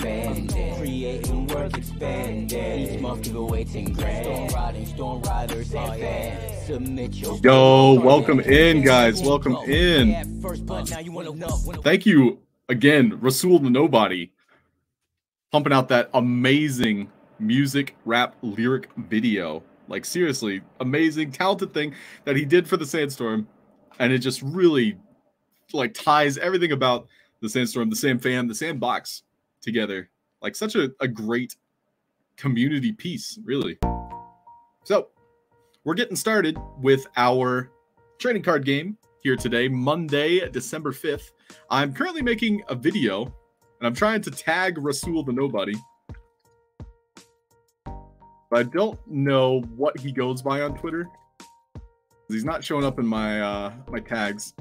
expanding. Creating work expanding. Each month give away 10 grand. Storm riding, storm riders, oh, and fans. Submit your Yo, welcome in, guys. Welcome in. Thank you again, Rasul the Nobody, pumping out that amazing music rap lyric video. Like seriously, amazing, talented thing that he did for the Sandstorm, and it just really like ties everything about the Sandstorm, the Sam fan, the Sandbox together. Like such a, a great community piece, really. So we're getting started with our trading card game here today, Monday, December 5th. I'm currently making a video and I'm trying to tag Rasul the Nobody. But I don't know what he goes by on Twitter. He's not showing up in my uh, my tags.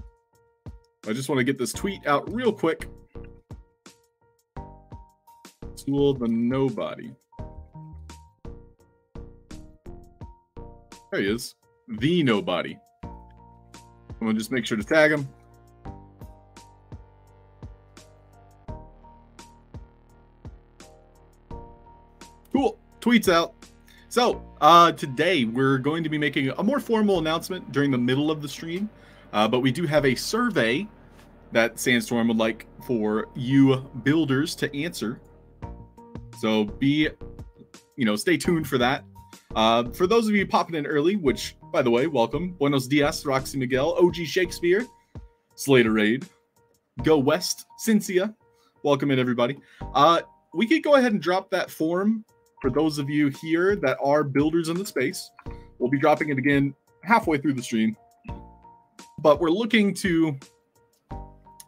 I just want to get this tweet out real quick. Rasul the Nobody. There he is. The Nobody. I'm gonna just make sure to tag him. Cool. Tweets out. So, uh, today we're going to be making a more formal announcement during the middle of the stream, uh, but we do have a survey that Sandstorm would like for you builders to answer. So be, you know, stay tuned for that. Uh, for those of you popping in early, which, by the way, welcome. Buenos dias, Roxy Miguel, OG Shakespeare, Slater Raid, Go West, Cynthia. Welcome in, everybody. Uh, we could go ahead and drop that form for those of you here that are builders in the space. We'll be dropping it again halfway through the stream. But we're looking to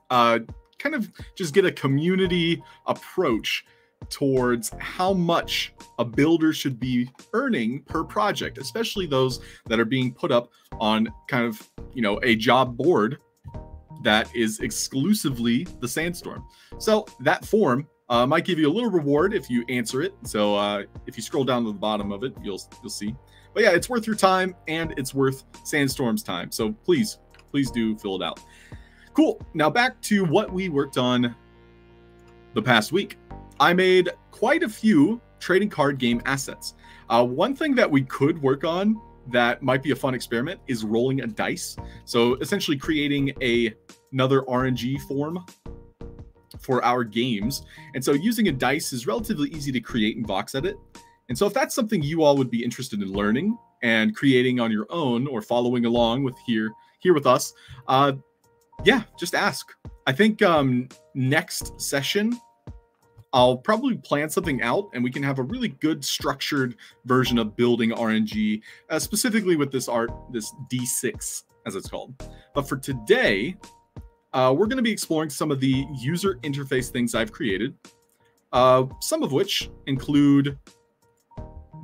uh, kind of just get a community approach towards how much a builder should be earning per project, especially those that are being put up on kind of, you know, a job board that is exclusively the Sandstorm. So that form uh, might give you a little reward if you answer it. So uh, if you scroll down to the bottom of it, you'll you'll see. But yeah, it's worth your time and it's worth Sandstorm's time. So please, please do fill it out. Cool. Now back to what we worked on the past week. I made quite a few trading card game assets. Uh, one thing that we could work on that might be a fun experiment is rolling a dice. So essentially creating a another RNG form for our games. And so using a dice is relatively easy to create and box edit. And so if that's something you all would be interested in learning and creating on your own or following along with here here with us, uh, yeah, just ask. I think um, next session I'll probably plan something out and we can have a really good structured version of building RNG, uh, specifically with this art, this D6 as it's called. But for today, uh, we're going to be exploring some of the user interface things I've created, uh, some of which include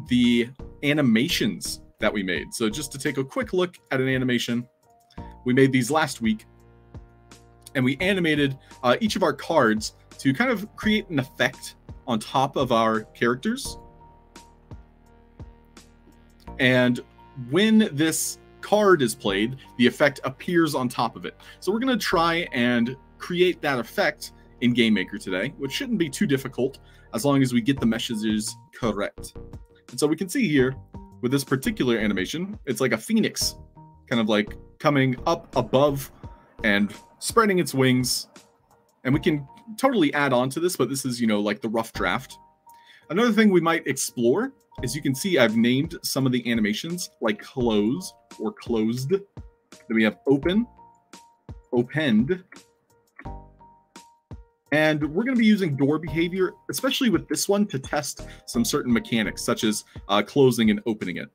the animations that we made. So just to take a quick look at an animation, we made these last week and we animated uh, each of our cards to kind of create an effect on top of our characters. And when this card is played, the effect appears on top of it. So we're going to try and create that effect in Game Maker today, which shouldn't be too difficult as long as we get the messages correct. And so we can see here with this particular animation, it's like a phoenix kind of like coming up above and spreading its wings. And we can totally add on to this, but this is, you know, like the rough draft. Another thing we might explore is you can see I've named some of the animations like close or closed. Then we have open, opened. And we're going to be using door behavior, especially with this one, to test some certain mechanics, such as uh, closing and opening it.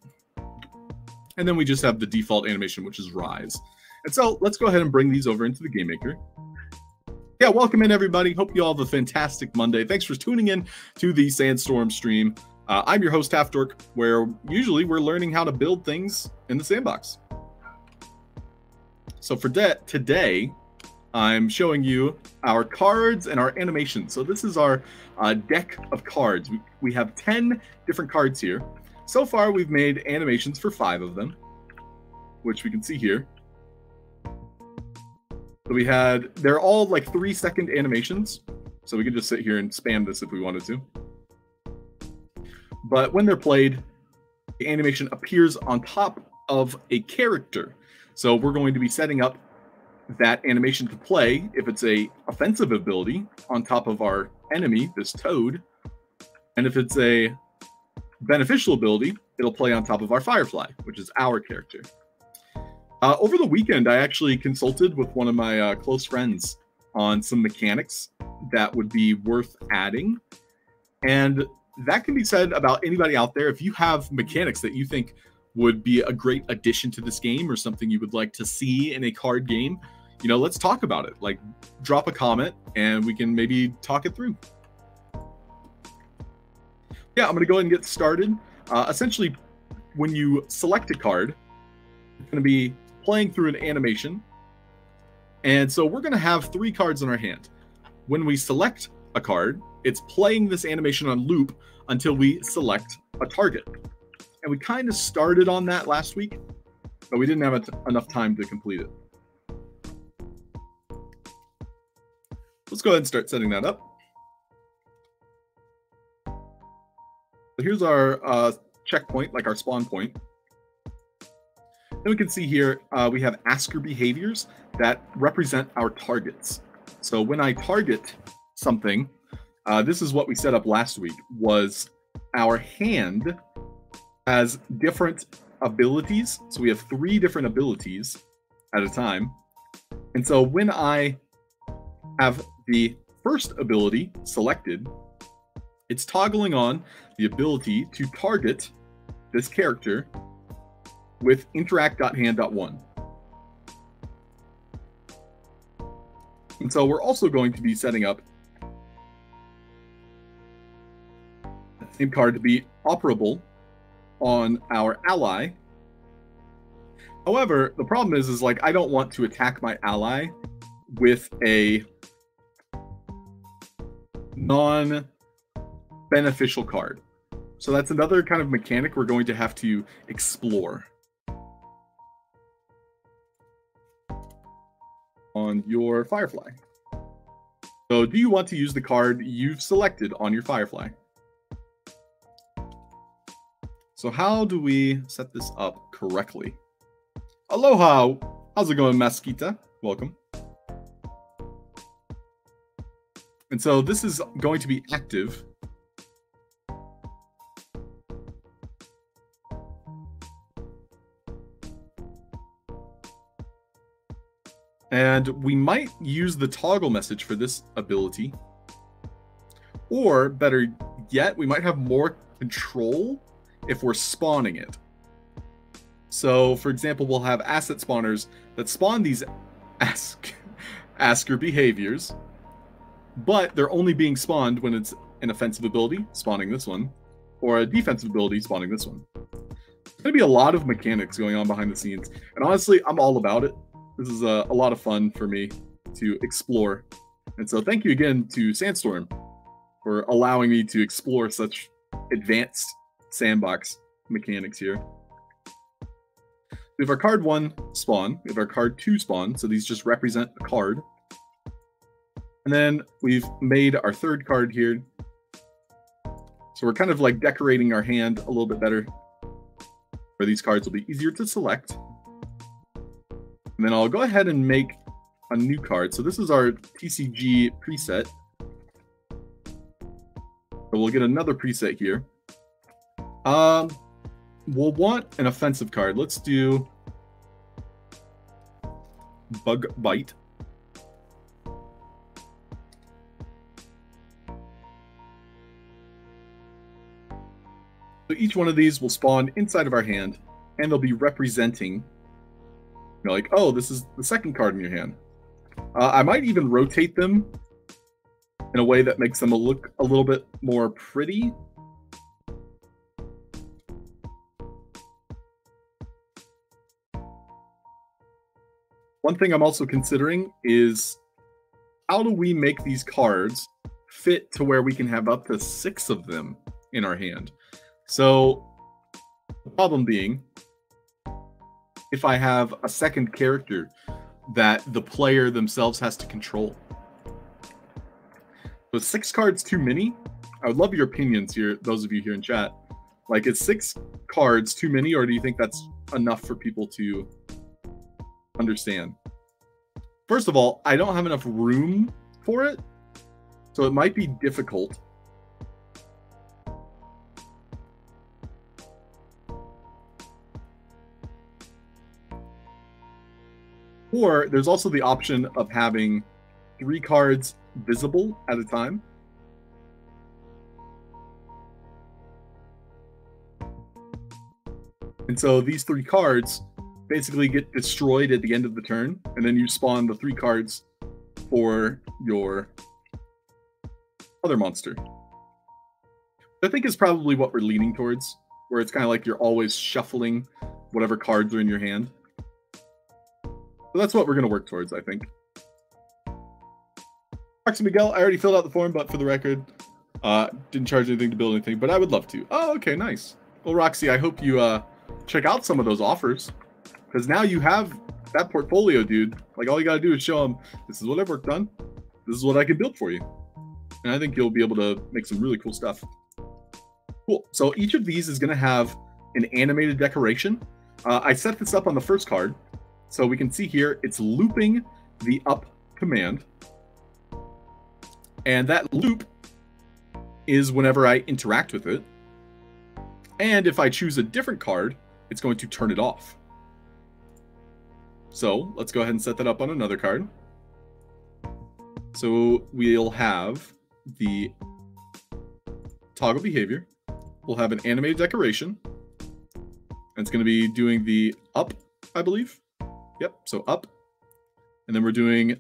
And then we just have the default animation, which is rise. And so let's go ahead and bring these over into the Game Maker yeah, welcome in everybody. Hope you all have a fantastic Monday. Thanks for tuning in to the Sandstorm stream. Uh, I'm your host, Half Dork, where usually we're learning how to build things in the sandbox. So for de- today, I'm showing you our cards and our animations. So this is our uh, deck of cards. We, we have 10 different cards here. So far, we've made animations for five of them, which we can see here. So we had, they're all like three second animations. So we could just sit here and spam this if we wanted to. But when they're played, the animation appears on top of a character. So we're going to be setting up that animation to play if it's a offensive ability on top of our enemy, this toad. And if it's a beneficial ability, it'll play on top of our firefly, which is our character. Uh, over the weekend, I actually consulted with one of my uh, close friends on some mechanics that would be worth adding. And that can be said about anybody out there. If you have mechanics that you think would be a great addition to this game or something you would like to see in a card game, you know, let's talk about it. Like, drop a comment and we can maybe talk it through. Yeah, I'm going to go ahead and get started. Uh, essentially, when you select a card, it's going to be playing through an animation. And so we're going to have three cards in our hand. When we select a card, it's playing this animation on loop until we select a target. And we kind of started on that last week, but we didn't have enough time to complete it. Let's go ahead and start setting that up. So here's our uh, checkpoint, like our spawn point. Then we can see here uh, we have asker behaviors that represent our targets. So when I target something, uh, this is what we set up last week, was our hand has different abilities. So we have three different abilities at a time. And so when I have the first ability selected, it's toggling on the ability to target this character with interact.hand.1. And so we're also going to be setting up the same card to be operable on our ally. However, the problem is, is like I don't want to attack my ally with a non-beneficial card. So that's another kind of mechanic we're going to have to explore. On your Firefly. So do you want to use the card you've selected on your Firefly? So how do we set this up correctly? Aloha! How's it going, Masquita? Welcome. And so this is going to be active. And we might use the toggle message for this ability. Or better yet, we might have more control if we're spawning it. So, for example, we'll have asset spawners that spawn these ask asker behaviors, but they're only being spawned when it's an offensive ability, spawning this one, or a defensive ability, spawning this one. There's to be a lot of mechanics going on behind the scenes, and honestly, I'm all about it. This is a, a lot of fun for me to explore. And so, thank you again to Sandstorm for allowing me to explore such advanced sandbox mechanics here. We have our card one spawn, we have our card two spawn, so these just represent a card. And then we've made our third card here. So we're kind of like decorating our hand a little bit better. Where these cards will be easier to select. And then I'll go ahead and make a new card. So this is our TCG preset. So we'll get another preset here. Um, we'll want an offensive card. Let's do Bug Bite. So each one of these will spawn inside of our hand, and they'll be representing, you know, like, oh, this is the second card in your hand. Uh, I might even rotate them in a way that makes them look a little bit more pretty One thing I'm also considering is how do we make these cards fit to where we can have up to six of them in our hand? So, the problem being, if I have a second character that the player themselves has to control. So six cards too many? I would love your opinions here, those of you here in chat. Like, is six cards too many, or do you think that's enough for people to understand? First of all, I don't have enough room for it, so it might be difficult. Or there's also the option of having three cards visible at a time. And so these three cards basically get destroyed at the end of the turn, and then you spawn the three cards for your other monster. I think is probably what we're leaning towards, where it's kind of like you're always shuffling whatever cards are in your hand. That's what we're going to work towards, I think. Roxy Miguel, I already filled out the form, but for the record, uh, didn't charge anything to build anything, but I would love to. Oh, okay, nice. Well, Roxy, I hope you uh, check out some of those offers, because now you have that portfolio, dude. Like, all you got to do is show them, this is what I've worked on, this is what I can build for you. And I think you'll be able to make some really cool stuff. Cool. So each of these is going to have an animated decoration. Uh, I set this up on the first card. So we can see here, it's looping the up command. And that loop is whenever I interact with it. And if I choose a different card, it's going to turn it off. So let's go ahead and set that up on another card. So we'll have the toggle behavior. We'll have an animated decoration. And it's going to be doing the up, I believe. Yep, so up. And then we're doing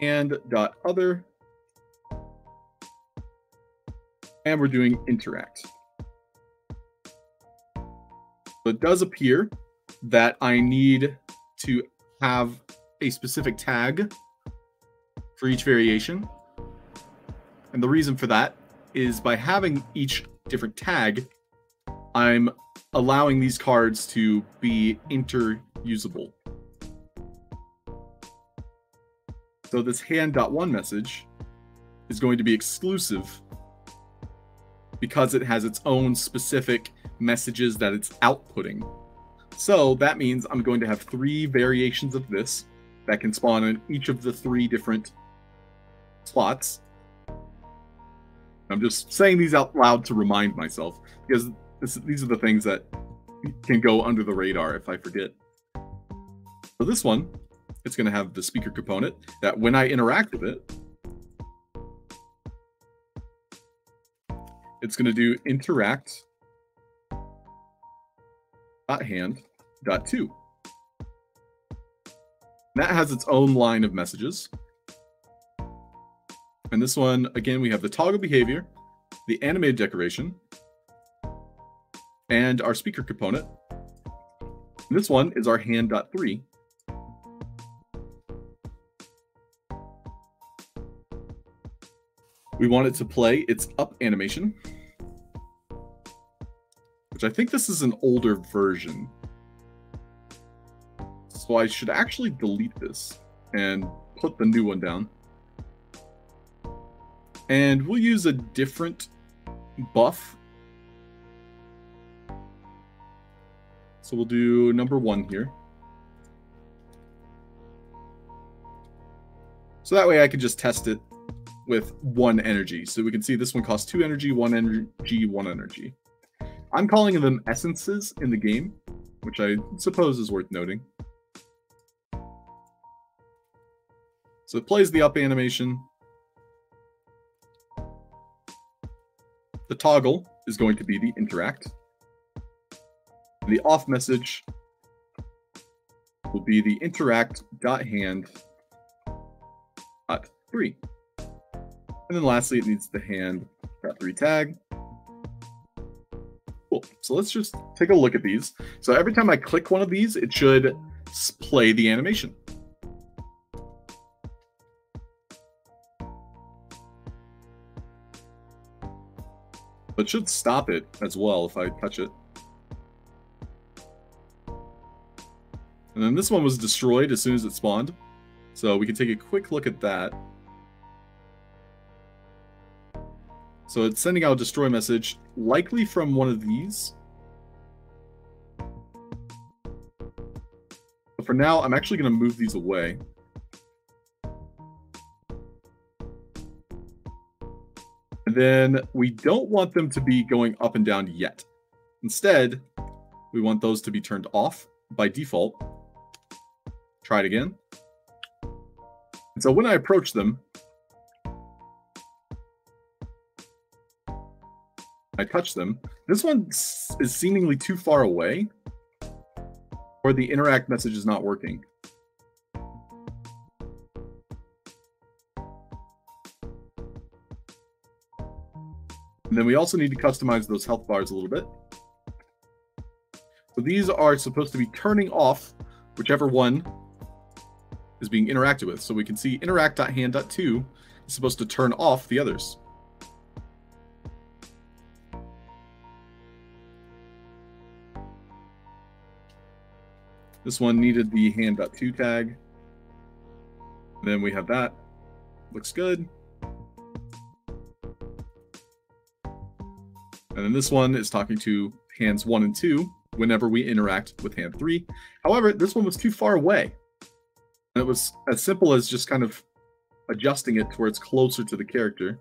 and dot other and we're doing interact. So it does appear that I need to have a specific tag for each variation. And the reason for that is by having each different tag, I'm allowing these cards to be interusable. So this hand.one message is going to be exclusive because it has its own specific messages that it's outputting. So that means I'm going to have three variations of this that can spawn in each of the three different slots. I'm just saying these out loud to remind myself because this, these are the things that can go under the radar if I forget. So this one, it's going to have the speaker component that when I interact with it, it's going to do interact dot hand dot two. that has its own line of messages. And this one, again, we have the toggle behavior, the animated decoration, and our speaker component. And this one is our hand dot three. We want it to play its up animation, which I think this is an older version. So I should actually delete this and put the new one down. And we'll use a different buff. So we'll do number one here. So that way I can just test it with one energy. So we can see this one costs two energy, one energy, one energy. I'm calling them essences in the game, which I suppose is worth noting. So it plays the up animation. The toggle is going to be the interact. The off message will be the interact dot hand dot three. And then lastly, it needs the hand three tag. Cool. So let's just take a look at these. So every time I click one of these, it should play the animation. But should stop it as well if I touch it. And then this one was destroyed as soon as it spawned. So we can take a quick look at that. So it's sending out a destroy message, likely from one of these. But for now, I'm actually going to move these away. And then we don't want them to be going up and down yet. Instead, we want those to be turned off by default. Try it again. And so when I approach them, I touch them. This one is seemingly too far away, or the interact message is not working. And then we also need to customize those health bars a little bit. So these are supposed to be turning off whichever one is being interacted with. So we can see interact.hand.2 is supposed to turn off the others. This one needed the hand.2 tag. Then we have that. Looks good. And then this one is talking to hands one and two whenever we interact with hand three. However, this one was too far away. And it was as simple as just kind of adjusting it to where it's closer to the character.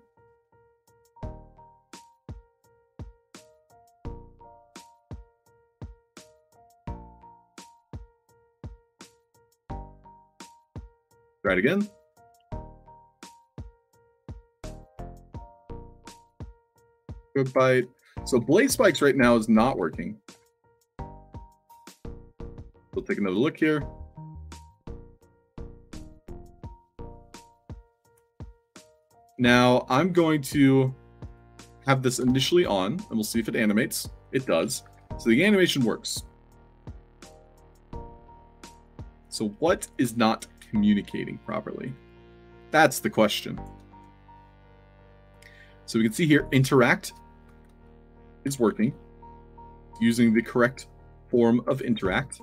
Try it again. Good bite. So Blaze Spikes right now is not working. We'll take another look here. Now I'm going to have this initially on and we'll see if it animates. It does. So the animation works. So what is not communicating properly? That's the question. So we can see here, interact is working using the correct form of interact.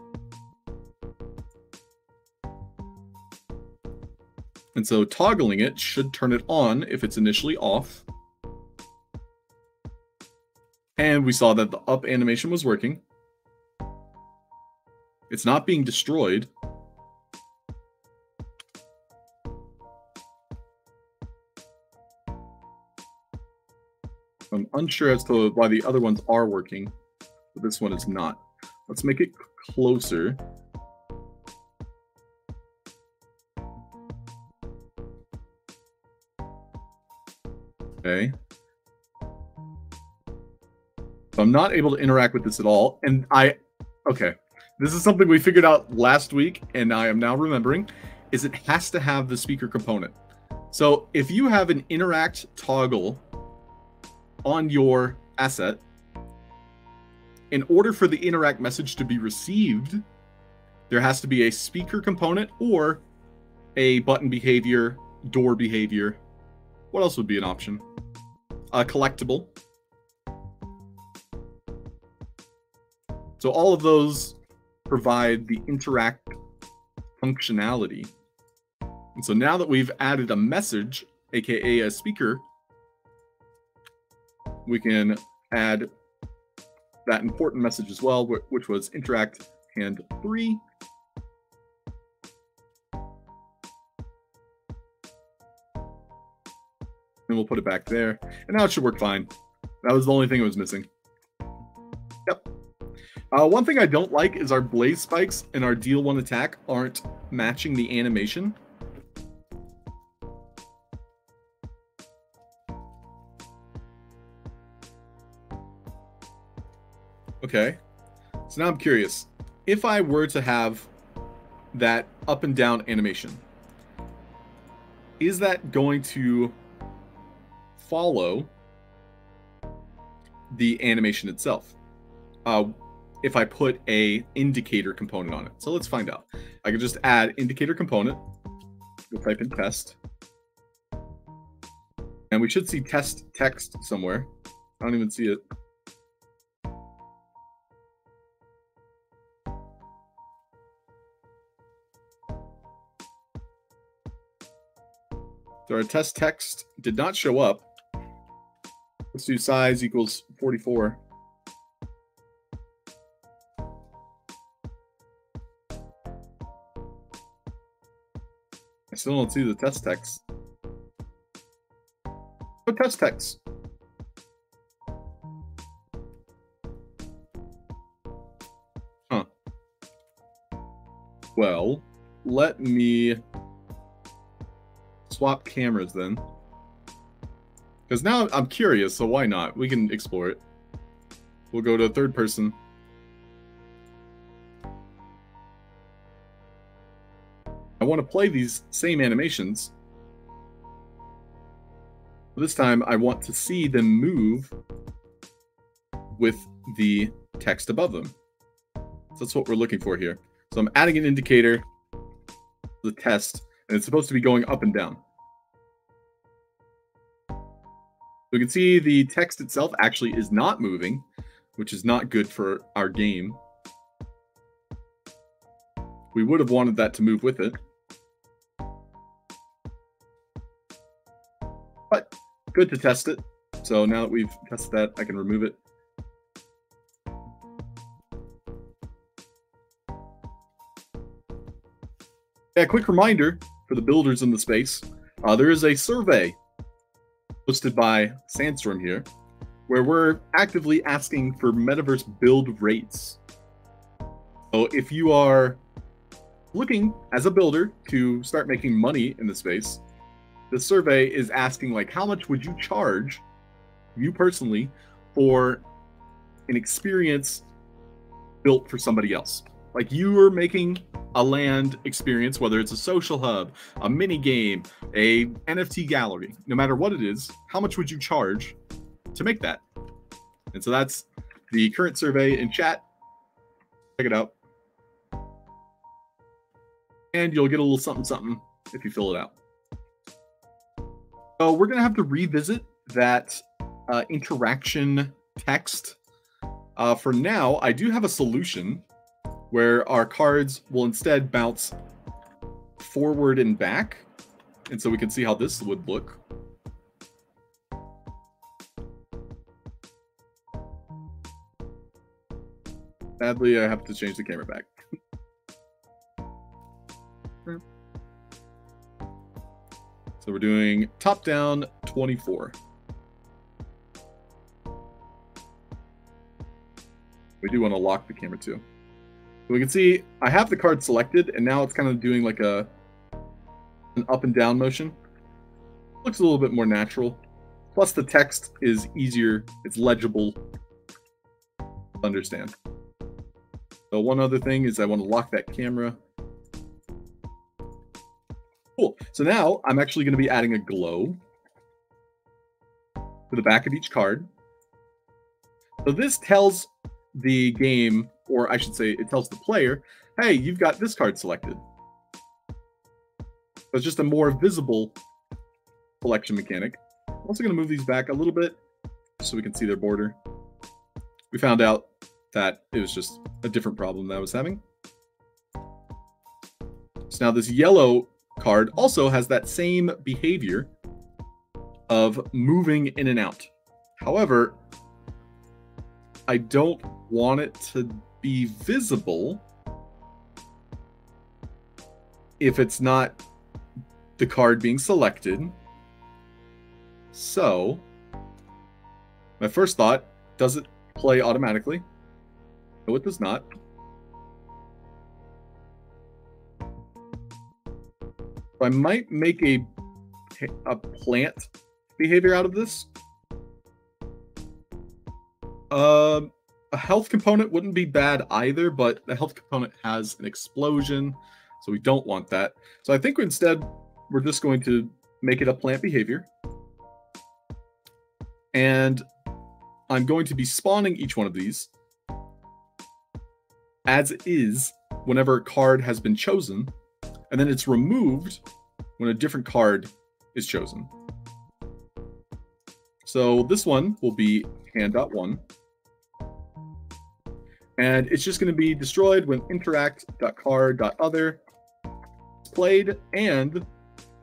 And so toggling it should turn it on if it's initially off. And we saw that the up animation was working. It's not being destroyed. Unsure as to why the other ones are working, but this one is not. Let's make it closer. Okay. So I'm not able to interact with this at all. And I, okay. This is something we figured out last week, and I am now remembering, is it has to have the speaker component. So if you have an interact toggle on your asset, in order for the interact message to be received, there has to be a speaker component or a button behavior, door behavior. What else would be an option? A collectible. So all of those provide the interact functionality. And so now that we've added a message, aka a speaker, we can add that important message as well, which was interact hand three. And we'll put it back there. And now it should work fine. That was the only thing it was missing. Yep. Uh, one thing I don't like is our blaze spikes and our deal one attack aren't matching the animation. Okay. So now I'm curious. If I were to have that up and down animation, is that going to follow the animation itself? Uh, if I put a indicator component on it. So let's find out. I can just add indicator component. We'll type in test. And we should see test text somewhere. I don't even see it. Our test text did not show up. Let's do size equals 44. I still don't see the test text. No test text. Huh. Well, let me swap cameras then. Because now I'm curious, so why not? We can explore it. We'll go to third person. I want to play these same animations. This time I want to see them move with the text above them. So that's what we're looking for here. So I'm adding an indicator, the test, and it's supposed to be going up and down. We can see the text itself actually is not moving, which is not good for our game. We would have wanted that to move with it. But good to test it. So now that we've tested that, I can remove it. Yeah, quick reminder for the builders in the space. Uh, there is a survey posted by Sandstorm here where we're actively asking for metaverse build rates. So if you are looking as a builder to start making money in the space, the survey is asking like how much would you charge you personally for an experience built for somebody else like you are making a land experience whether it's a social hub a mini game a nft gallery no matter what it is how much would you charge to make that? And so that's the current survey in chat. Check it out. And you'll get a little something something if you fill it out. So we're going to have to revisit that uh, interaction text. Uh, for now, I do have a solution where our cards will instead bounce forward and back. And so we can see how this would look. Sadly, I have to change the camera back. Hmm. So we're doing top down 24. We do want to lock the camera too. We can see I have the card selected and now it's kind of doing like a an up and down motion. Looks a little bit more natural. Plus the text is easier, it's legible to understand. So one other thing is I want to lock that camera Cool. So now I'm actually going to be adding a glow to the back of each card. So this tells the game, or I should say, it tells the player, hey, you've got this card selected. So it's just a more visible selection mechanic. I'm also going to move these back a little bit so we can see their border. We found out that it was just a different problem that I was having. So now this yellow card also has that same behavior of moving in and out. However, I don't want it to be visible if it's not the card being selected. So, my first thought, does it play automatically? No, it does not. I might make a a plant behavior out of this. Um, a health component wouldn't be bad either, but the health component has an explosion, so we don't want that. So I think instead we're just going to make it a plant behavior. And I'm going to be spawning each one of these as is whenever a card has been chosen and then it's removed when a different card is chosen. So this one will be hand.1. And it's just going to be destroyed when interact.card.other is played and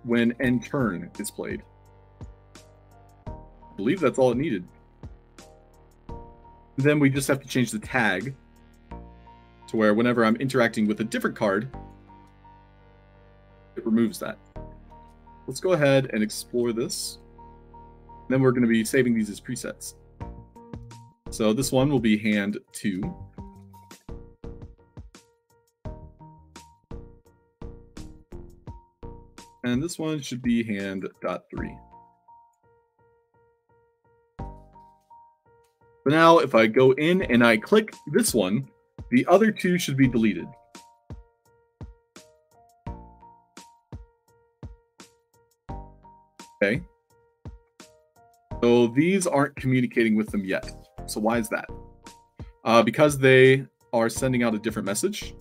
when end turn is played. I believe that's all it needed. Then we just have to change the tag to where whenever I'm interacting with a different card, it removes that. Let's go ahead and explore this. Then we're going to be saving these as presets. So this one will be hand two. And this one should be hand dot three. But now if I go in and I click this one, the other two should be deleted. Okay. So these aren't communicating with them yet. So why is that? Uh, because they are sending out a different message.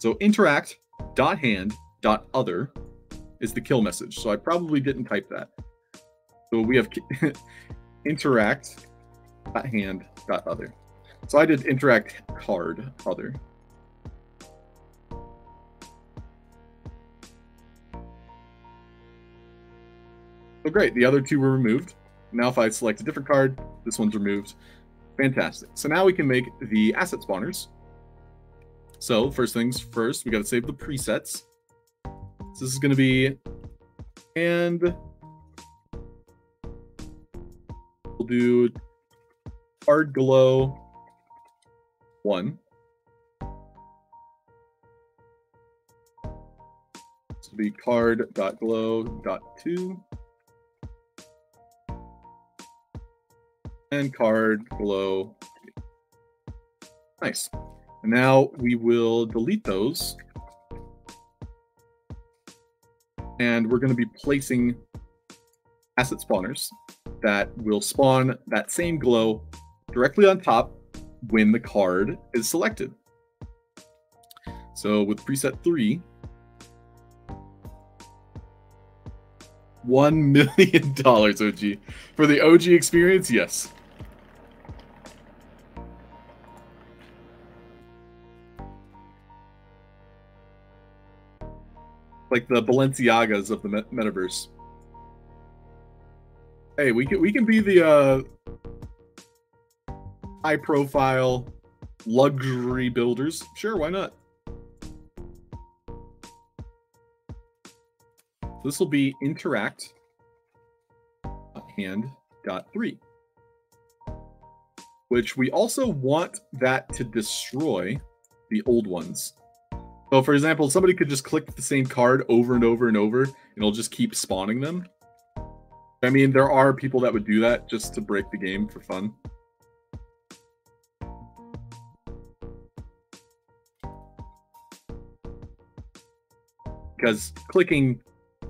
So interact dot hand dot other is the kill message. So I probably didn't type that. So we have interact hand dot other. So I did interact card other. So great, the other two were removed. Now if I select a different card, this one's removed. Fantastic. So now we can make the asset spawners. So first things first, we got to save the presets. So this is going to be, and we'll do card glow one. This will be card glow two. and card glow. Nice. Now we will delete those. And we're going to be placing asset spawners that will spawn that same glow directly on top when the card is selected. So with preset 3, $1 million, OG. For the OG experience, yes. Like the Balenciagas of the metaverse. Hey, we can we can be the uh, high profile luxury builders. Sure, why not? This will be interact hand dot three, which we also want that to destroy the old ones. So, for example, somebody could just click the same card over and over and over, and it'll just keep spawning them. I mean, there are people that would do that just to break the game for fun. Because clicking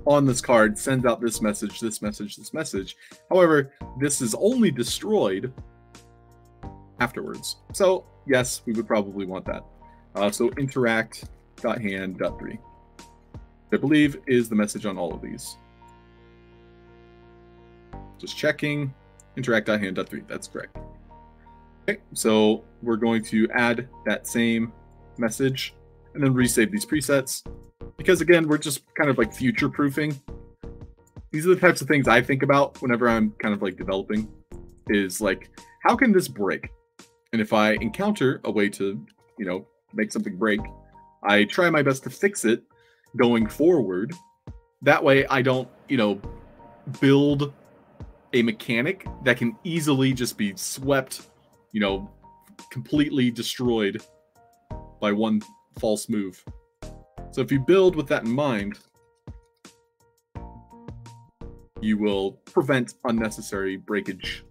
on this card sends out this message, this message, this message. However, this is only destroyed afterwards. So, yes, we would probably want that. Uh, so interact dot hand dot three. I believe is the message on all of these. Just checking. Interact dot hand dot three. That's correct. Okay, so we're going to add that same message and then resave these presets because again, we're just kind of like future proofing. These are the types of things I think about whenever I'm kind of like developing. Is like, how can this break? And if I encounter a way to, you know, make something break, I try my best to fix it going forward. That way, I don't, you know, build a mechanic that can easily just be swept, you know, completely destroyed by one false move. So if you build with that in mind, you will prevent unnecessary breakage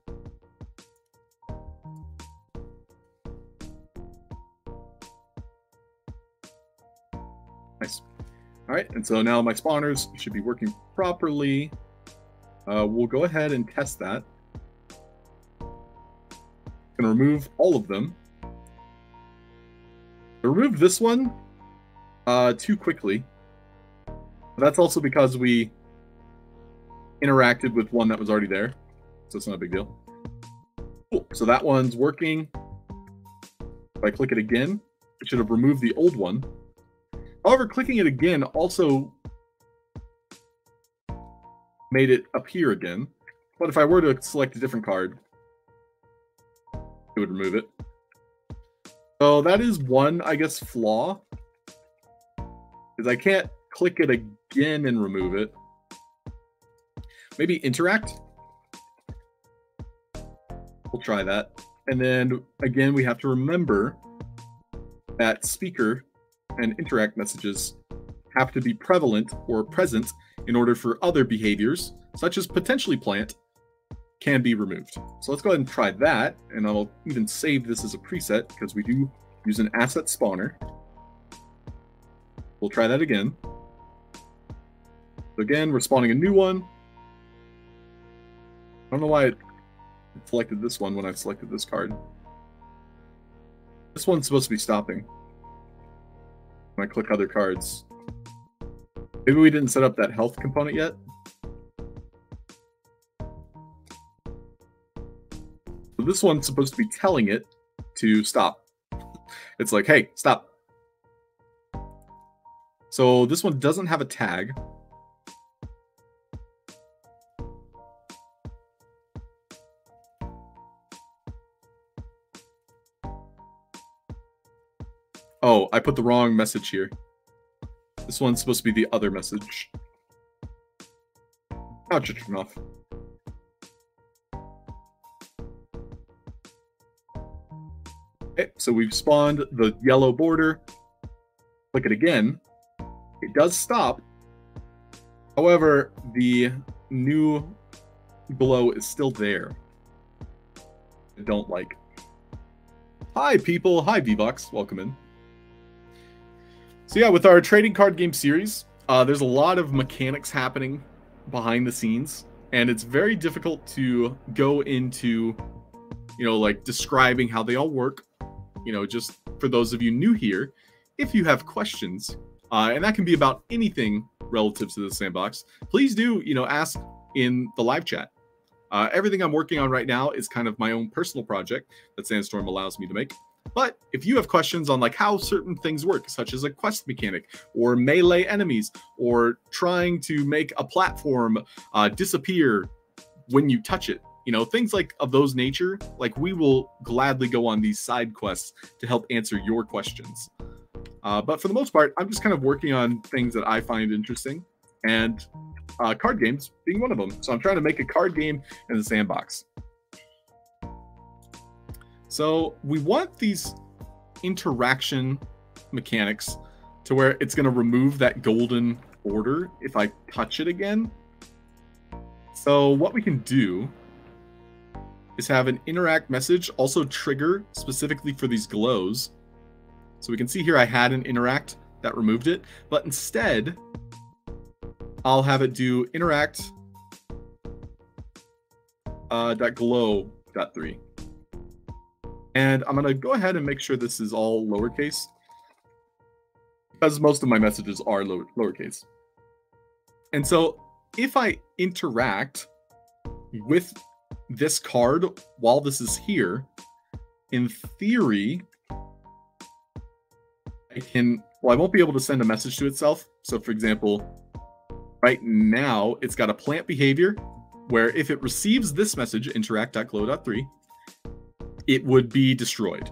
All right, and so now my spawners should be working properly. Uh, we'll go ahead and test that. Gonna remove all of them. I removed this one uh, too quickly. That's also because we interacted with one that was already there, so it's not a big deal. Cool. So that one's working. If I click it again, it should have removed the old one. However, clicking it again also made it appear again. But if I were to select a different card, it would remove it. So that is one, I guess, flaw. Because I can't click it again and remove it. Maybe interact. We'll try that. And then again, we have to remember that speaker and interact messages have to be prevalent or present in order for other behaviors, such as potentially plant, can be removed. So let's go ahead and try that. And I'll even save this as a preset because we do use an asset spawner. We'll try that again. So again, we're spawning a new one. I don't know why it selected this one when I selected this card. This one's supposed to be stopping. When I click other cards. Maybe we didn't set up that health component yet. So this one's supposed to be telling it to stop. It's like, hey, stop. So this one doesn't have a tag. Oh, I put the wrong message here. This one's supposed to be the other message. Ah, turn off. Okay, so we've spawned the yellow border. Click it again. It does stop. However, the new glow is still there. I don't like. Hi, people. Hi, V-Bucks. Welcome in. So yeah, with our trading card game series, uh, there's a lot of mechanics happening behind the scenes, and it's very difficult to go into, you know, like describing how they all work. You know, just for those of you new here, if you have questions, uh, and that can be about anything relative to the sandbox, please do, you know, ask in the live chat. Uh, everything I'm working on right now is kind of my own personal project that Sandstorm allows me to make. But if you have questions on like how certain things work, such as a quest mechanic or melee enemies or trying to make a platform uh, disappear when you touch it, you know, things like of those nature, like we will gladly go on these side quests to help answer your questions. Uh, but for the most part, I'm just kind of working on things that I find interesting, and uh, card games being one of them. So I'm trying to make a card game in the sandbox. So we want these interaction mechanics to where it's going to remove that golden order if I touch it again. So what we can do is have an interact message also trigger specifically for these glows. So we can see here I had an interact that removed it, but instead I'll have it do interact uh, dot glow dot three. And I'm going to go ahead and make sure this is all lowercase because most of my messages are lower, lowercase. And so if I interact with this card while this is here, in theory, I can, well, I won't be able to send a message to itself. So for example, right now it's got a plant behavior where if it receives this message, interact.glow.3, it would be destroyed.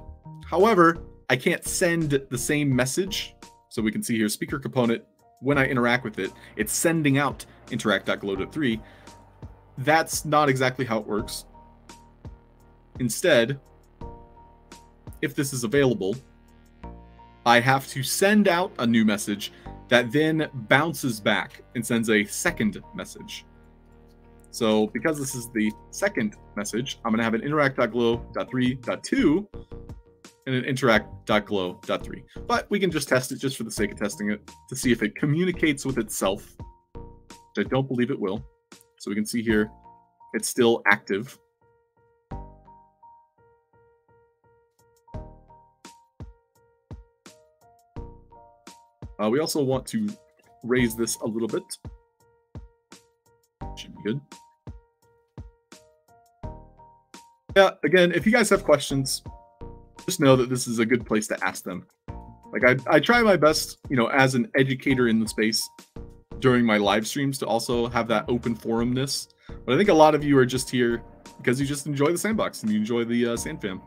However, I can't send the same message. So we can see here speaker component, when I interact with it, it's sending out interact.glow.3. That's not exactly how it works. Instead, if this is available, I have to send out a new message that then bounces back and sends a second message. So because this is the second message, I'm going to have an interact.glow.3.2 and an interact.glow.3. But we can just test it just for the sake of testing it to see if it communicates with itself, I don't believe it will. So we can see here it's still active. Uh, we also want to raise this a little bit. Should be good. Yeah, again, if you guys have questions, just know that this is a good place to ask them. Like I, I try my best, you know, as an educator in the space during my live streams to also have that open forumness But I think a lot of you are just here because you just enjoy the sandbox and you enjoy the uh, sand fam.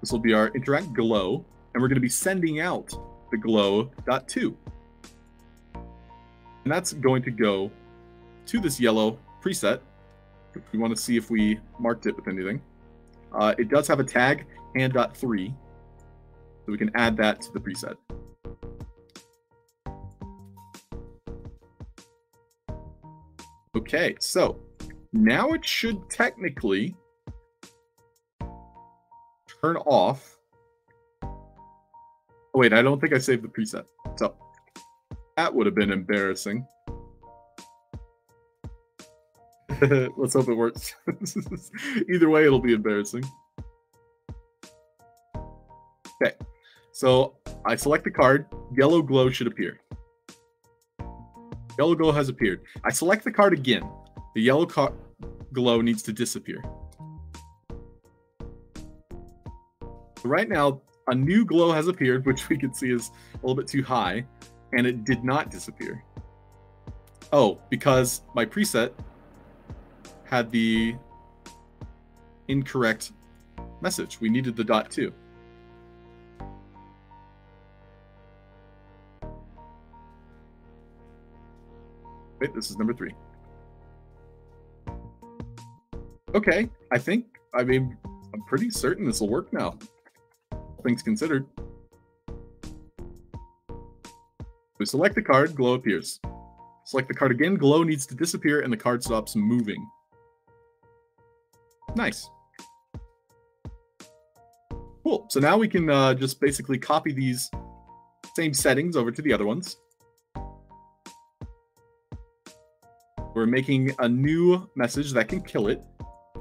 This will be our interact glow, and we're going to be sending out the glow dot two, and that's going to go to this yellow preset. We want to see if we marked it with anything. Uh, it does have a tag hand dot three, so we can add that to the preset. Okay, so now it should technically turn off. Oh, wait, I don't think I saved the preset. So that would have been embarrassing. Let's hope it works. Either way, it'll be embarrassing. Okay, so I select the card. Yellow glow should appear. Yellow glow has appeared. I select the card again. The yellow glow needs to disappear. So right now, a new glow has appeared, which we can see is a little bit too high, and it did not disappear. Oh, because my preset had the incorrect message. We needed the dot two. Wait, this is number three. Okay, I think, I mean, I'm pretty certain this will work now. Things considered. We select the card, glow appears. Select the card again, glow needs to disappear, and the card stops moving. Nice. Cool. So now we can uh, just basically copy these same settings over to the other ones. We're making a new message that can kill it.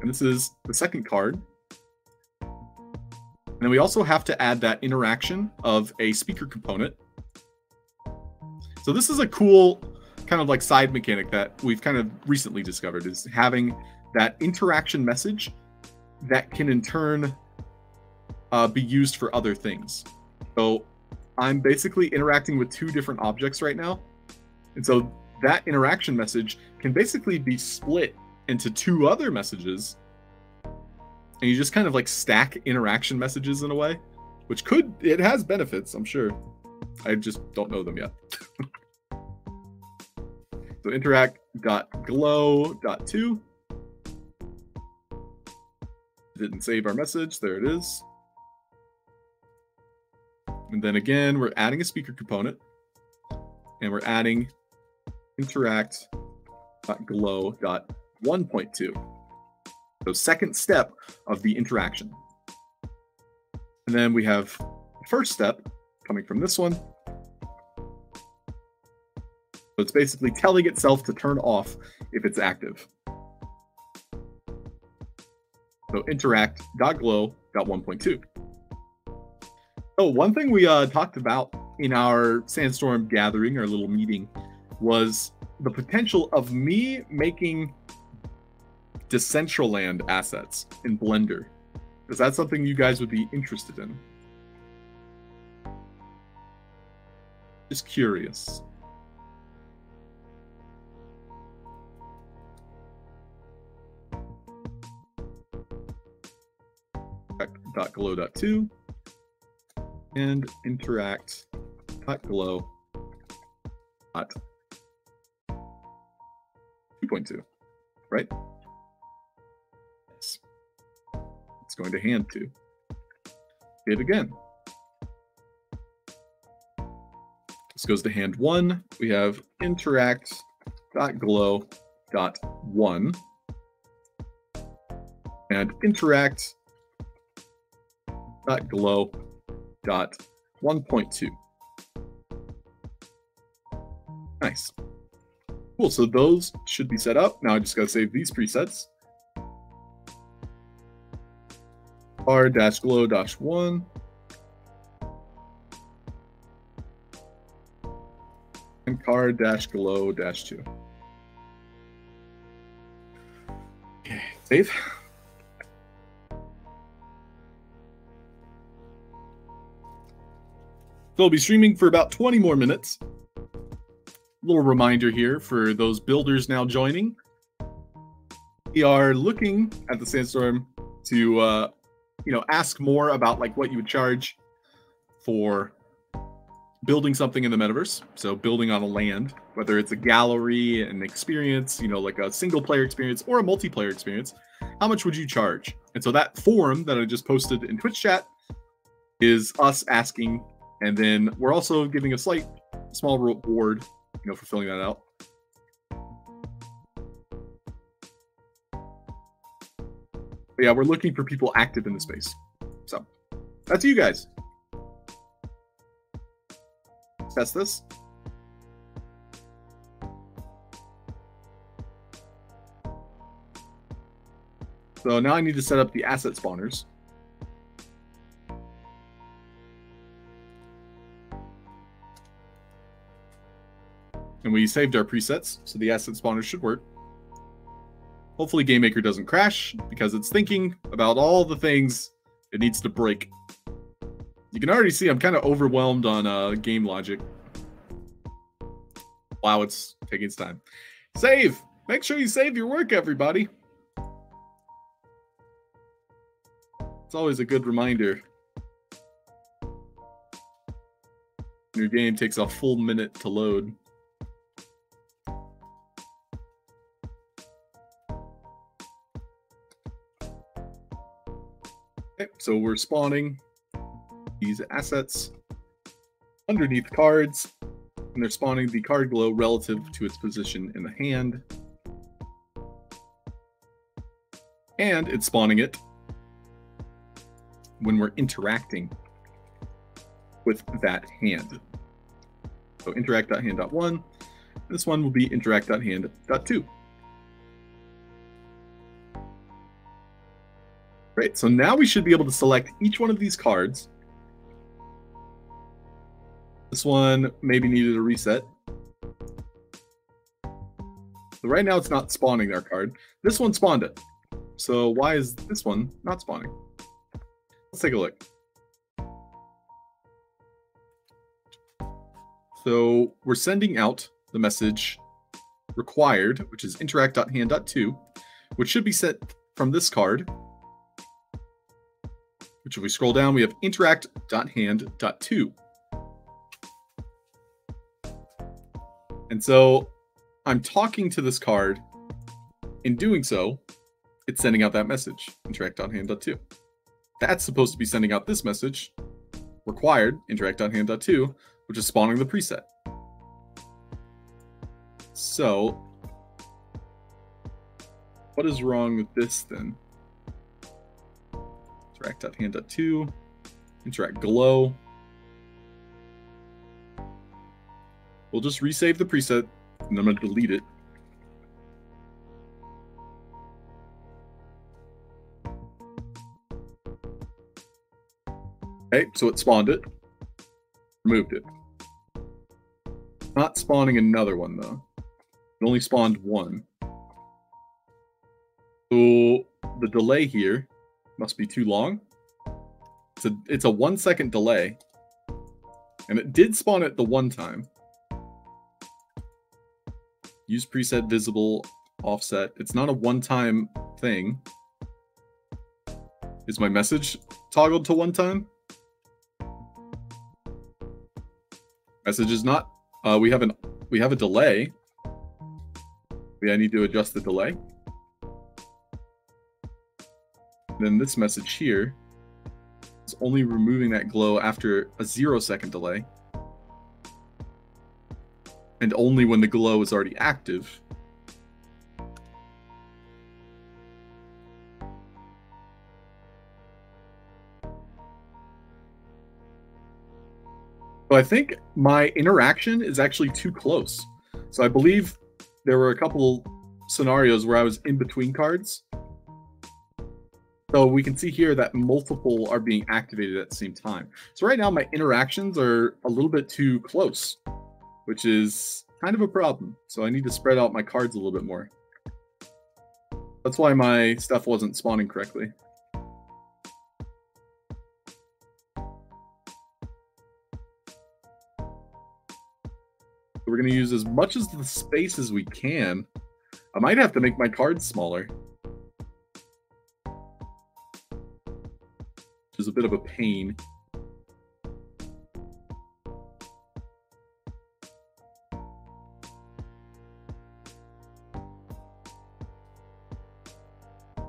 And this is the second card. And we also have to add that interaction of a speaker component. So this is a cool kind of like side mechanic that we've kind of recently discovered is having that interaction message that can in turn uh, be used for other things. So I'm basically interacting with two different objects right now. And so that interaction message can basically be split into two other messages. And you just kind of like stack interaction messages in a way, which could, it has benefits, I'm sure. I just don't know them yet. so interact.glow.2. Didn't save our message. There it is. And then again, we're adding a speaker component. And we're adding interact.glow.1.2. So second step of the interaction. And then we have first step coming from this one. So it's basically telling itself to turn off if it's active. So interact.glow.1.2. Oh, one thing we uh, talked about in our Sandstorm gathering, our little meeting, was the potential of me making Decentraland assets in Blender. Is that something you guys would be interested in? Just curious. glow.2 and interact.glow 2.2, right? Yes. It's going to hand 2. it again. This goes to hand 1. We have interact.glow.1 and interact.glow.1.2. Nice. Cool, so those should be set up. Now I just gotta save these presets. R dash glow dash one. And car dash glow dash two. Okay, save. So I'll be streaming for about 20 more minutes. little reminder here for those builders now joining. We are looking at the Sandstorm to, uh, you know, ask more about like what you would charge for building something in the metaverse. So building on a land, whether it's a gallery, an experience, you know, like a single player experience or a multiplayer experience, how much would you charge? And so that forum that I just posted in Twitch chat is us asking, and then we're also giving a slight small reward, you know, for filling that out. But yeah, we're looking for people active in the space. So that's you guys. Test this. So now I need to set up the asset spawners. We saved our presets, so the asset spawners should work. Hopefully GameMaker doesn't crash, because it's thinking about all the things it needs to break. You can already see I'm kind of overwhelmed on uh, game logic. Wow, it's taking its time. Save! Make sure you save your work, everybody. It's always a good reminder. Your game takes a full minute to load. So we're spawning these assets underneath cards, and they're spawning the card glow relative to its position in the hand. And it's spawning it when we're interacting with that hand. So interact.hand.1. This one will be interact.hand.2. So now we should be able to select each one of these cards. This one maybe needed a reset. So right now it's not spawning our card. This one spawned it. So why is this one not spawning? Let's take a look. So we're sending out the message required, which is interact.hand.2, which should be set from this card which if we scroll down, we have interact.hand.2. And so I'm talking to this card. In doing so, it's sending out that message, interact.hand.2. That's supposed to be sending out this message, required, interact.hand.2, which is spawning the preset. So, what is wrong with this then? interact.hand.2, interact glow. We'll just resave the preset, and I'm going to delete it. Okay, so it spawned it. Removed it. Not spawning another one, though. It only spawned one. So the delay here must be too long. It's a it's a one second delay. And it did spawn it the one time. Use preset visible offset. It's not a one-time thing. Is my message toggled to one time? Message is not. Uh, we have an we have a delay. I need to adjust the delay. Then this message here is only removing that glow after a zero second delay. And only when the glow is already active. So I think my interaction is actually too close. So I believe there were a couple scenarios where I was in between cards so we can see here that multiple are being activated at the same time. So right now my interactions are a little bit too close, which is kind of a problem. So I need to spread out my cards a little bit more. That's why my stuff wasn't spawning correctly. We're going to use as much as the space as we can. I might have to make my cards smaller. Which is a bit of a pain.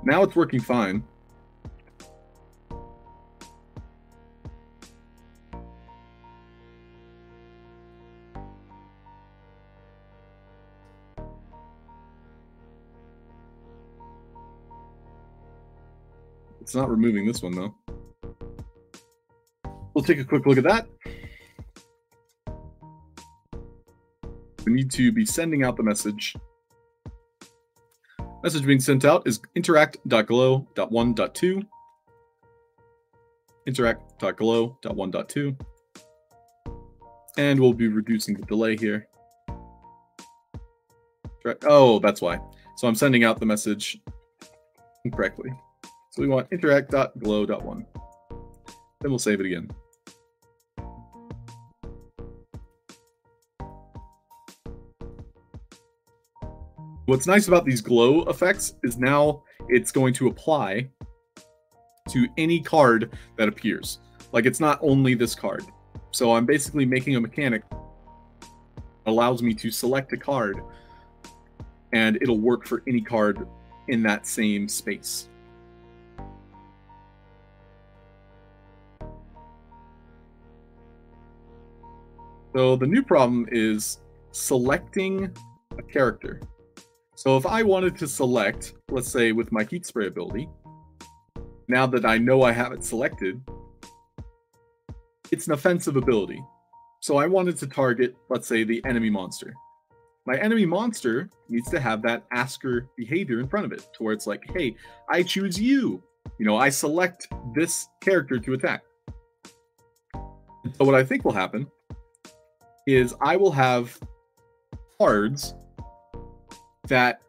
Now it's working fine. It's not removing this one though. Take a quick look at that. We need to be sending out the message. Message being sent out is interact.glow.1.2. Interact.glow.1.2. And we'll be reducing the delay here. Oh, that's why. So I'm sending out the message incorrectly. So we want interact.glow.1. Then we'll save it again. What's nice about these glow effects is now it's going to apply to any card that appears. Like it's not only this card. So I'm basically making a mechanic allows me to select a card and it'll work for any card in that same space. So the new problem is selecting a character. So if I wanted to select, let's say with my heat spray ability, now that I know I have it selected, it's an offensive ability. So I wanted to target, let's say, the enemy monster. My enemy monster needs to have that asker behavior in front of it, to where it's like, hey, I choose you. You know, I select this character to attack. So what I think will happen is I will have cards that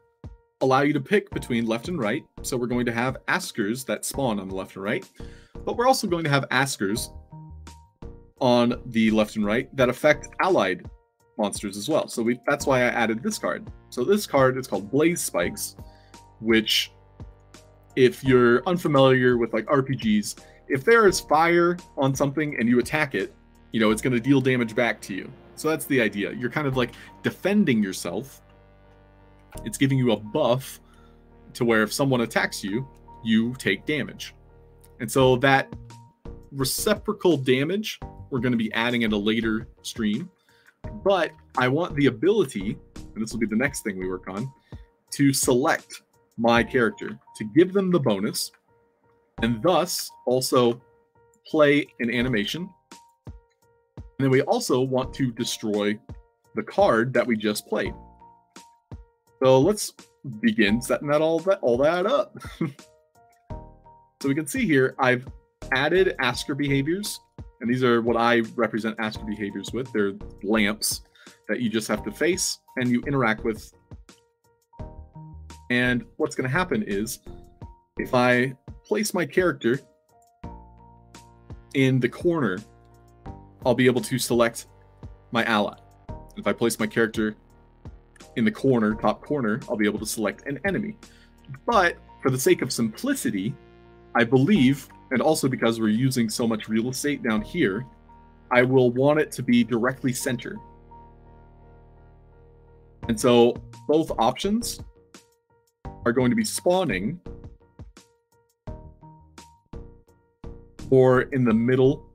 allow you to pick between left and right. So we're going to have askers that spawn on the left and right, but we're also going to have askers on the left and right that affect allied monsters as well. So we that's why I added this card. So this card is called Blaze Spikes, which if you're unfamiliar with like RPGs, if there is fire on something and you attack it, you know, it's going to deal damage back to you. So that's the idea. You're kind of like defending yourself. It's giving you a buff to where if someone attacks you, you take damage. And so that reciprocal damage, we're going to be adding at a later stream. But I want the ability, and this will be the next thing we work on, to select my character, to give them the bonus, and thus also play an animation and then we also want to destroy the card that we just played. So let's begin setting that all that all that up. so we can see here, I've added Asker behaviors, and these are what I represent Asker behaviors with. They're lamps that you just have to face and you interact with. And what's going to happen is if I place my character in the corner I'll be able to select my ally. If I place my character in the corner, top corner, I'll be able to select an enemy. But for the sake of simplicity, I believe, and also because we're using so much real estate down here, I will want it to be directly center. And so both options are going to be spawning or in the middle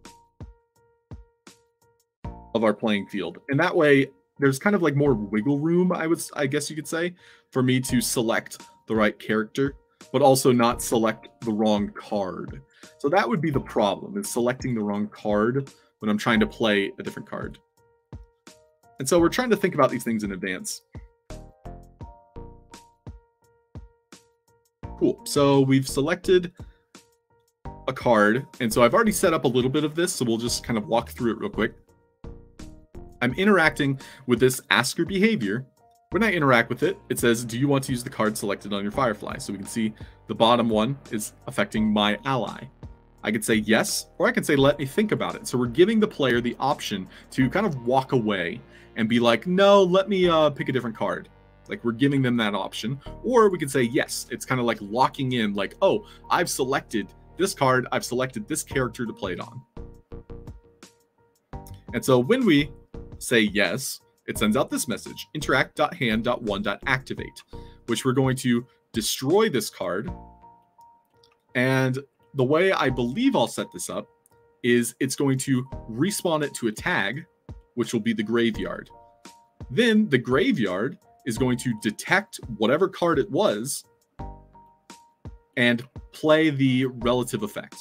of our playing field. And that way, there's kind of like more wiggle room, I would, I guess you could say, for me to select the right character, but also not select the wrong card. So that would be the problem, is selecting the wrong card when I'm trying to play a different card. And so we're trying to think about these things in advance. Cool. So we've selected a card. And so I've already set up a little bit of this, so we'll just kind of walk through it real quick. I'm interacting with this asker behavior. When I interact with it, it says, do you want to use the card selected on your Firefly? So we can see the bottom one is affecting my ally. I could say yes, or I can say let me think about it. So we're giving the player the option to kind of walk away and be like, no, let me uh, pick a different card. Like we're giving them that option. Or we could say, yes, it's kind of like locking in, like, oh, I've selected this card, I've selected this character to play it on. And so when we say yes, it sends out this message interact.hand.1.activate, which we're going to destroy this card. And the way I believe I'll set this up is it's going to respawn it to a tag, which will be the graveyard. Then the graveyard is going to detect whatever card it was and play the relative effect.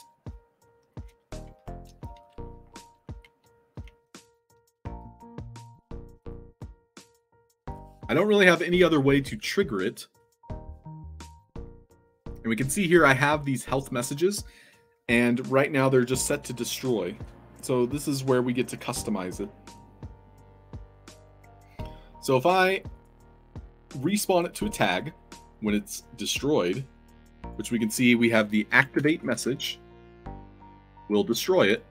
I don't really have any other way to trigger it. And we can see here I have these health messages and right now they're just set to destroy. So this is where we get to customize it. So if I respawn it to a tag when it's destroyed, which we can see we have the activate message, we'll destroy it.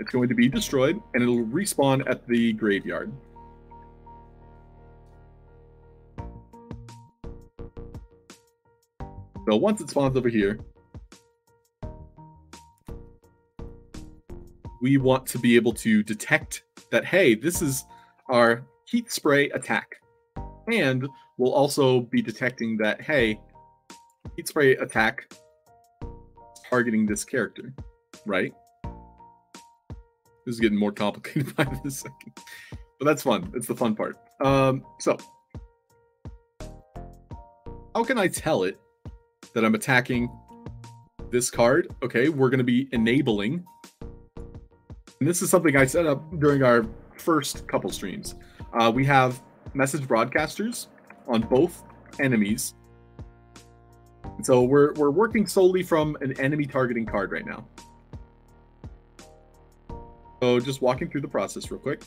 It's going to be destroyed and it'll respawn at the graveyard. So once it spawns over here, we want to be able to detect that, hey, this is our heat spray attack. And we'll also be detecting that, hey, heat spray attack targeting this character, right? This is getting more complicated by the second. But that's fun. It's the fun part. Um, so, how can I tell it that I'm attacking this card? Okay, we're going to be enabling and this is something I set up during our first couple streams. Uh, we have message broadcasters on both enemies. And so we're we're working solely from an enemy targeting card right now. So just walking through the process real quick.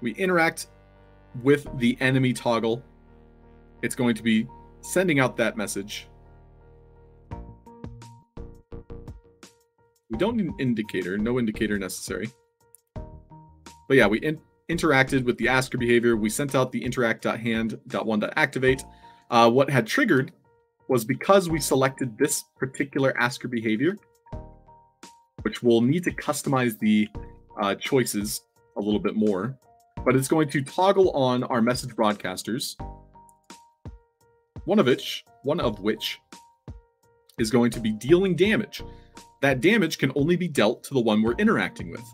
We interact with the enemy toggle. It's going to be sending out that message We don't need an indicator, no indicator necessary. But yeah, we in interacted with the asker behavior. We sent out the interact.hand.1.activate. Uh, what had triggered was because we selected this particular asker behavior, which we'll need to customize the uh, choices a little bit more, but it's going to toggle on our message broadcasters. One of which, one of which, is going to be dealing damage that damage can only be dealt to the one we're interacting with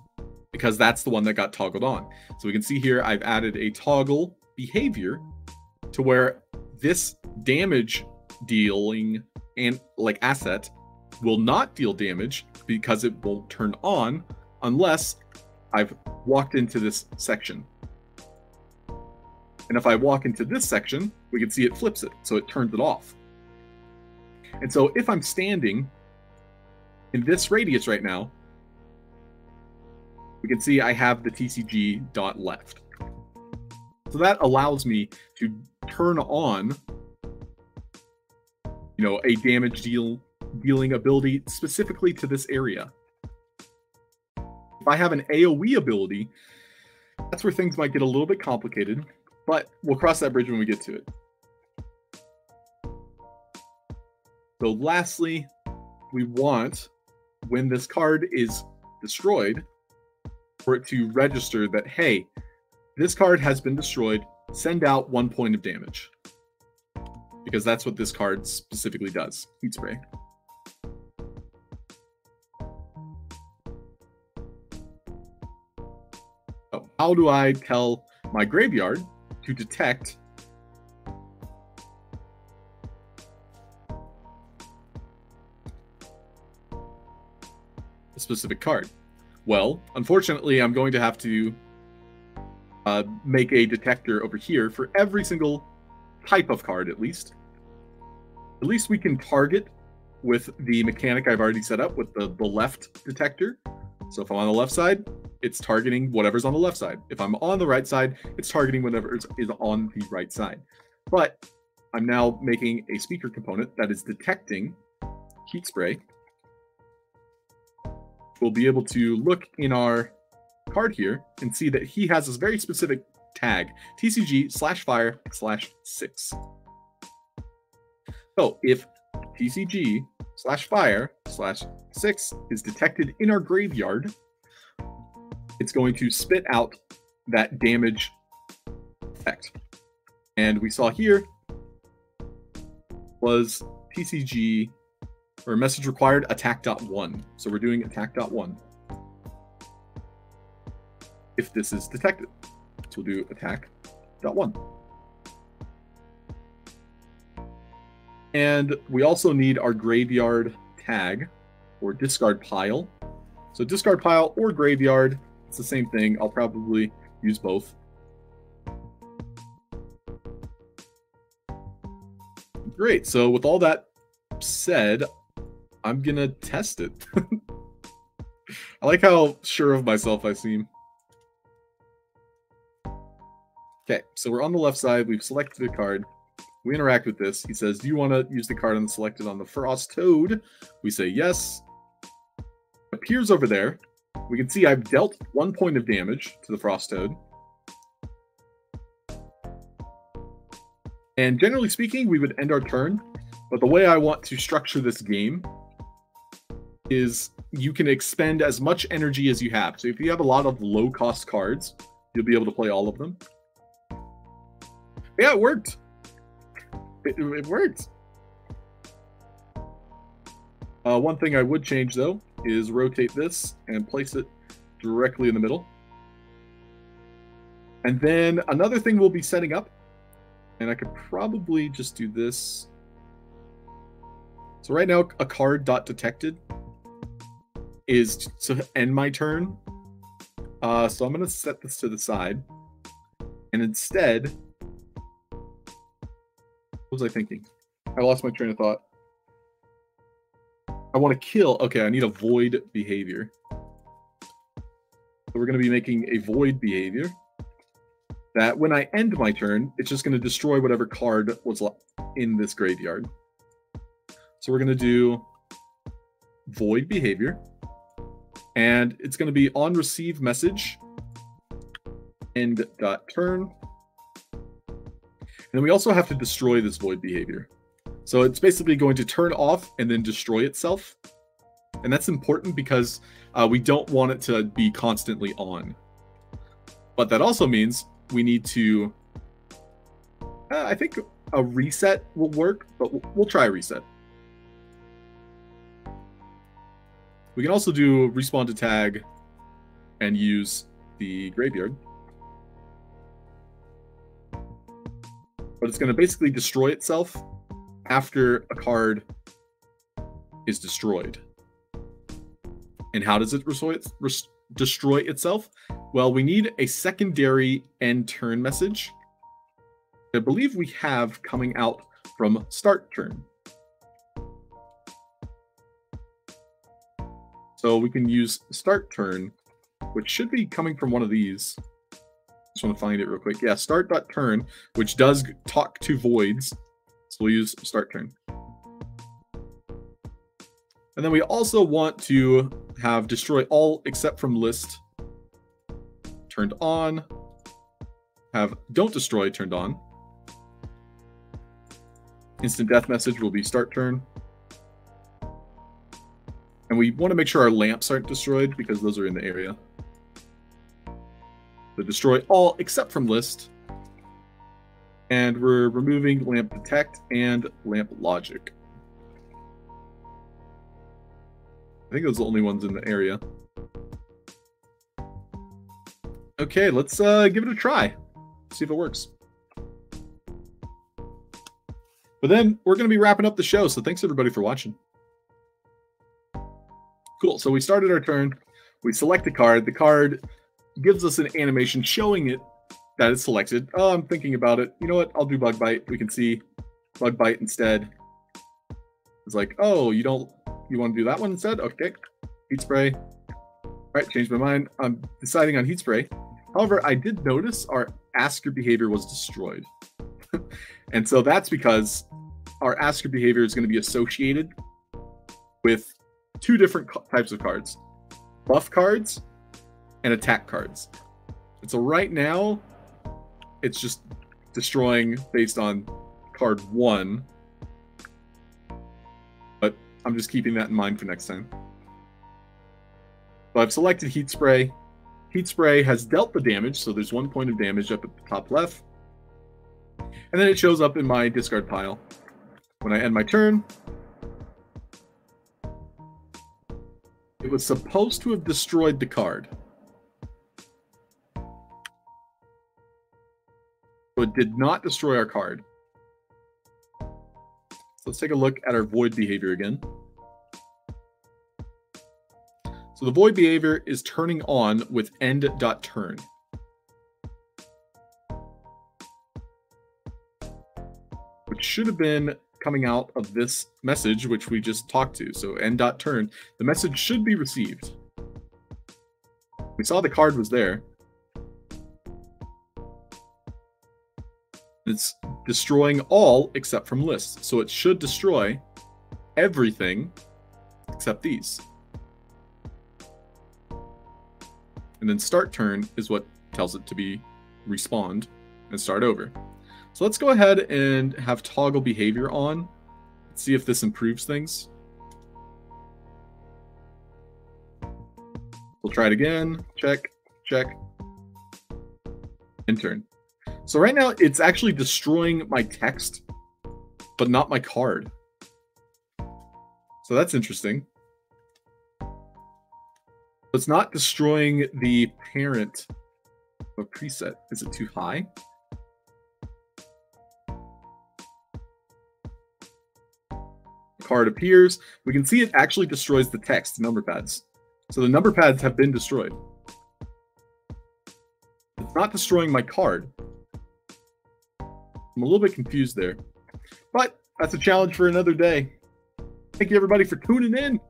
because that's the one that got toggled on. So we can see here I've added a toggle behavior to where this damage dealing and like asset will not deal damage because it won't turn on unless I've walked into this section. And if I walk into this section, we can see it flips it, so it turns it off. And so if I'm standing in this radius right now, we can see I have the TCG dot left. So that allows me to turn on, you know, a damage deal dealing ability specifically to this area. If I have an AoE ability, that's where things might get a little bit complicated, but we'll cross that bridge when we get to it. So lastly, we want when this card is destroyed, for it to register that, hey, this card has been destroyed, send out one point of damage. Because that's what this card specifically does heat spray. How do I tell my graveyard to detect a specific card? Well, unfortunately, I'm going to have to uh, make a detector over here for every single type of card, at least. At least we can target with the mechanic I've already set up with the, the left detector. So if I'm on the left side, it's targeting whatever's on the left side. If I'm on the right side, it's targeting whatever is on the right side. But I'm now making a speaker component that is detecting heat spray we'll be able to look in our card here and see that he has this very specific tag TCG slash fire slash six. So if TCG slash fire slash six is detected in our graveyard, it's going to spit out that damage effect. And we saw here was PCG or message required attack dot one. So we're doing attack dot one. If this is detected. So we'll do attack dot one. And we also need our graveyard tag or discard pile. So discard pile or graveyard, it's the same thing. I'll probably use both. Great. So with all that said, I'm gonna test it. I like how sure of myself I seem. Okay, so we're on the left side. We've selected a card. We interact with this. He says, Do you want to use the card on selected on the Frost Toad? We say yes. Appears over there. We can see I've dealt one point of damage to the Frost Toad. And generally speaking, we would end our turn. But the way I want to structure this game is you can expend as much energy as you have. So if you have a lot of low cost cards, you'll be able to play all of them. Yeah, it worked. It, it worked. Uh, one thing I would change though is rotate this and place it directly in the middle. And then another thing we'll be setting up, and I could probably just do this. So right now, a card dot detected is to end my turn. Uh, so I'm going to set this to the side. And instead, what was I thinking? I lost my train of thought. I want to kill. Okay, I need a void behavior. So we're going to be making a void behavior that when I end my turn, it's just going to destroy whatever card was in this graveyard. So we're going to do void behavior. And it's going to be on receive message end dot turn and then we also have to destroy this void behavior. So it's basically going to turn off and then destroy itself. And that's important because uh, we don't want it to be constantly on. But that also means we need to. Uh, I think a reset will work, but we'll, we'll try a reset. We can also do respawn to tag and use the graveyard. but it's going to basically destroy itself after a card is destroyed. And how does it destroy, itself? Well, we need a secondary end turn message. I believe we have coming out from start turn. So we can use start turn, which should be coming from one of these. Just want to find it real quick. Yeah, start.turn, which does talk to voids. So we'll use start turn. And then we also want to have destroy all except from list turned on. Have don't destroy turned on. Instant death message will be start turn. And we want to make sure our lamps aren't destroyed because those are in the area. So destroy all except from list. And we're removing lamp detect and lamp logic. I think those are the only ones in the area. Okay, let's uh, give it a try. See if it works. But then we're going to be wrapping up the show, so thanks everybody for watching. Cool, so we started our turn. We select a card. The card gives us an animation showing it that it's selected. Oh, I'm thinking about it. You know what? I'll do bug bite. We can see bug bite instead. It's like, oh, you don't, you want to do that one instead? Okay. Heat spray. All right, changed my mind. I'm deciding on heat spray. However, I did notice our asker behavior was destroyed. and so that's because our asker behavior is going to be associated with two different types of cards. buff cards, and attack cards. And so right now, it's just destroying based on card one. But I'm just keeping that in mind for next time. So I've selected Heat Spray. Heat Spray has dealt the damage, so there's one point of damage up at the top left. And then it shows up in my discard pile. When I end my turn, it was supposed to have destroyed the card. So it did not destroy our card. So let's take a look at our void behavior again. So the void behavior is turning on with end.turn. Which should have been coming out of this message, which we just talked to. So end.turn, the message should be received. We saw the card was there. It's destroying all except from lists. So it should destroy everything except these. And then start turn is what tells it to be respawned and start over. So let's go ahead and have toggle behavior on. Let's see if this improves things. We'll try it again. Check, check, and turn. So right now it's actually destroying my text, but not my card. So that's interesting. It's not destroying the parent of preset. Is it too high? Card appears. We can see it actually destroys the text number pads. So the number pads have been destroyed. It's not destroying my card. I'm a little bit confused there. But that's a challenge for another day. Thank you, everybody, for tuning in.